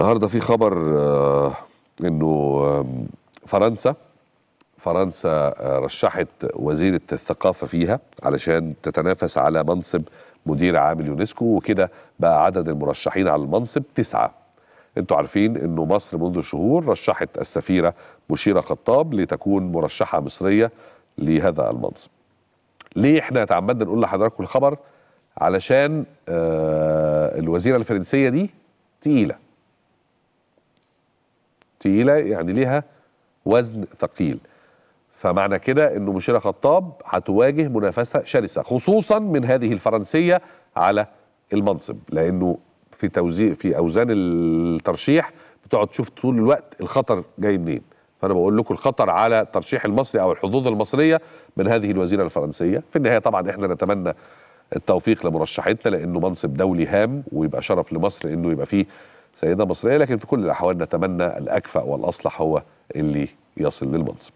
النهارده في خبر آه، إنه فرنسا فرنسا آه، رشحت وزيرة الثقافة فيها علشان تتنافس على منصب مدير عام اليونسكو وكده بقى عدد المرشحين على المنصب تسعة. أنتوا عارفين إنه مصر منذ شهور رشحت السفيرة مشيرة خطاب لتكون مرشحة مصرية لهذا المنصب. ليه إحنا تعمدنا نقول لحضراتكم الخبر؟ علشان آه الوزيرة الفرنسية دي تقيلة. تقيلة يعني ليها وزن ثقيل. فمعنى كده إنه مشيرة خطاب هتواجه منافسة شرسة خصوصا من هذه الفرنسية على المنصب. لأنه في توزيع في أوزان الترشيح بتقعد تشوف طول الوقت الخطر جاي منين. فأنا بقول لكم الخطر على الترشيح المصري أو الحظوظ المصرية من هذه الوزيرة الفرنسية. في النهاية طبعا إحنا نتمنى التوفيق لمرشحتنا لأنه منصب دولي هام ويبقى شرف لمصر إنه يبقى فيه سيدة مصرية لكن في كل الأحوال نتمنى الأكفأ والأصلح هو اللي يصل للمنصب.